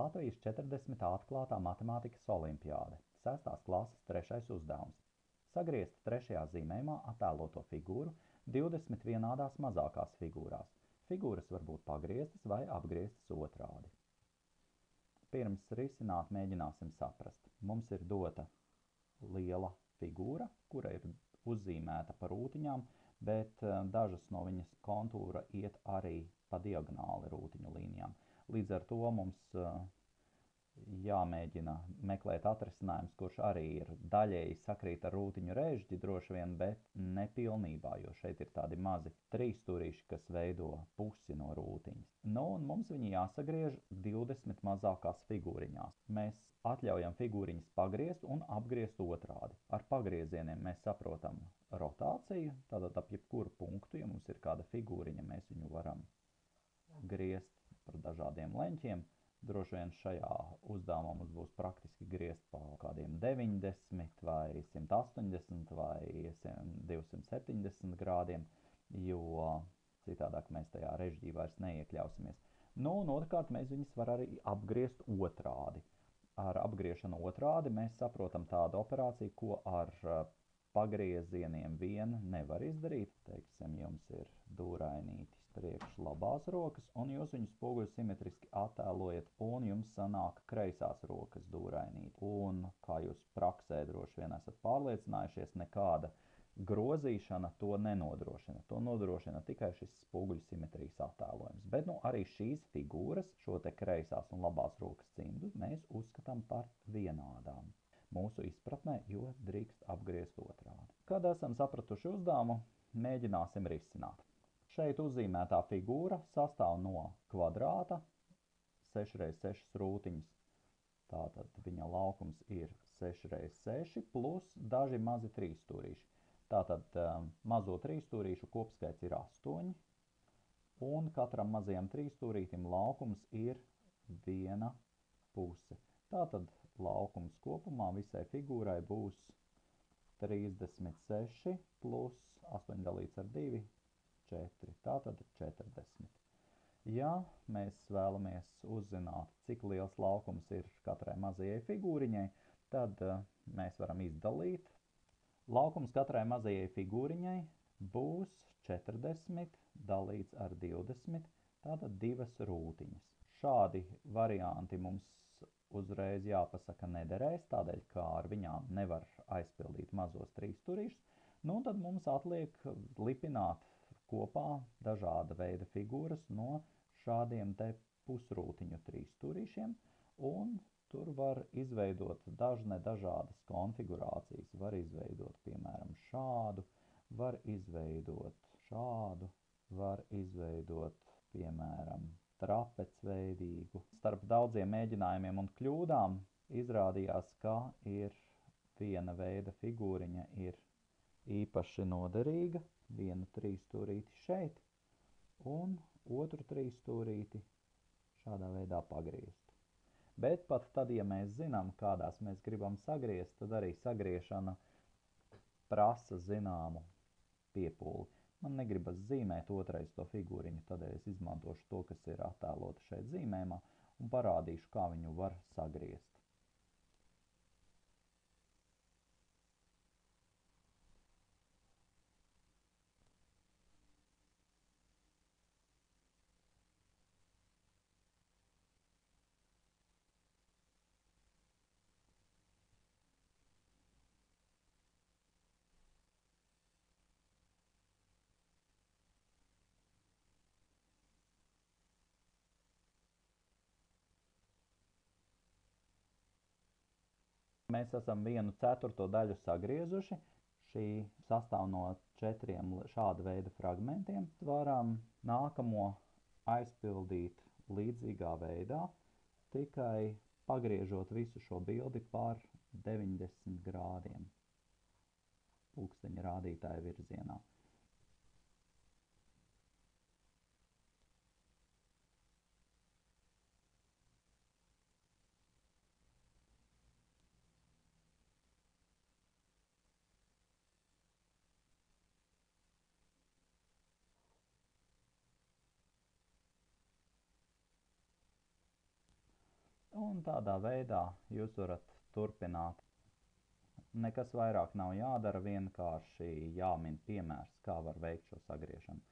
Latvijas 40. atklātā matemātikas olimpiāde. 6. klases trešais uzdevums. Sagriezt trešajā zīmējumā attēloto figūru 20 vienādās mazākās figūrās. Figūras var būt pagrieztas vai apgrieztas otrādi. Pirms risināt mēģināsim saprast. Mums ir dota liela figūra, kura ir uzzīmēta pa rūtiņām, bet eh, dažas no viņas kontūra iet arī pa diagonāli rūtiņu līnijām. Līdz ar to mums uh, jāmēģina meklēt atrisinājums, kurš arī ir daļēji sakrīt ar rūtiņu režģi droši vien, bet nepilnībā, jo šeit ir tādi mazi trīsstūrīši, kas veido pusi no rūtiņas. Nu, un mums viņi jāsagriež 20 mazākās figūriņās. Mēs atļaujam figūriņas pagriezt un apgriezt otrādi. Ar pagriezieniem mēs saprotam rotāciju, tātad ap jebkuru punktu, ja mums ir kāda figūriņa, mēs viņu varam griezt dažādiem leņķiem. Droši vien šajā uzdevumā mums būs praktiski griezt pa kādiem 90 vai 180 vai 270 grādiem, jo citādāk mēs tajā režģī vairs neiekļausimies. Nu, un otrkārt, mēs viņus var arī apgriezt otrādi. Ar apgriešanu otrādi mēs saprotam tādu operāciju, ko ar pagriezieniem vien nevar izdarīt. Teiksim, jums ir dūrainītis priekš labās rokas, un jūs viņu spoguļu simetriski attēlojat, un jums sanāk kreisās rokas dūrainīti. Un, kā jūs praksē droši vien esat pārliecinājušies, nekāda grozīšana to nenodrošina. To nodrošina tikai šis spoguļu simetrijas attēlojums. Bet nu, arī šīs figūras, šo te kreisās un labās rokas cimdu, mēs uzskatām par vienādām mūsu izpratnē, jo drīkst apgriezt otrādi. Kad esam sapratuši uzdevumu, mēģināsim risināt. Šeit uzzīmētā figūra sastāv no kvadrāta, 6x6 rūtiņas. Tātad viņa laukums ir 6x6 plus daži mazi trīsstūrīši. Tātad um, mazo trīsstūrīšu kopskaits ir 8, un katram mazajam trīsstūrītim laukums ir viena puse. Tātad laukums kopumā visai figūrai būs 36 plus 8 dalīts ar 2, 4. Tātad 40. Ja mēs vēlamies uzzināt, cik liels laukums ir katrai mazajai figūriņai, tad uh, mēs varam izdalīt. Laukums katrai mazajai figūriņai būs 40 dalīts ar 20, tātad divas rūtiņas. Šādi varianti mums uzreiz jāpasaka nederēs, tādēļ, kā ar viņām nevar aizpildīt mazos trīsturīšus, nu tad mums atliek lipināt kopā dažāda veida figūras no šādiem te pusrūtiņu trīsturīšiem, un tur var izveidot dažne dažādas konfigurācijas. Var izveidot, piemēram, šādu, var izveidot šādu, var izveidot, piemēram, trapecveidīgu. Starp daudziem mēģinājumiem un kļūdām izrādījās, ka ir viena veida figūriņa ir īpaši noderīga, vienu trīsstūrīti šeit un otru trīsstūrīti šādā veidā pagriezt. Bet pat tad, ja mēs zinām, kādās mēs gribam sagriezt, tad arī sagriešana prasa zināmu piepūli. Man negribas zīmēt otrais to figūriņu, tādēļ es izmantošu to, kas ir attēlota šeit zīmējumā un parādīšu, kā viņu var sagriezt. Mēs esam vienu ceturto daļu sagriezuši. Šī sastāv no četriem šāda veida fragmentiem. Varam nākamo aizpildīt līdzīgā veidā, tikai pagriežot visu šo bildi par 90 grādiem pulksteņa rādītāja virzienā. Un tādā veidā jūs varat turpināt. Nekas vairāk nav jādara, vienkārši jāmin piemērs, kā var veikt šo sagriešanu.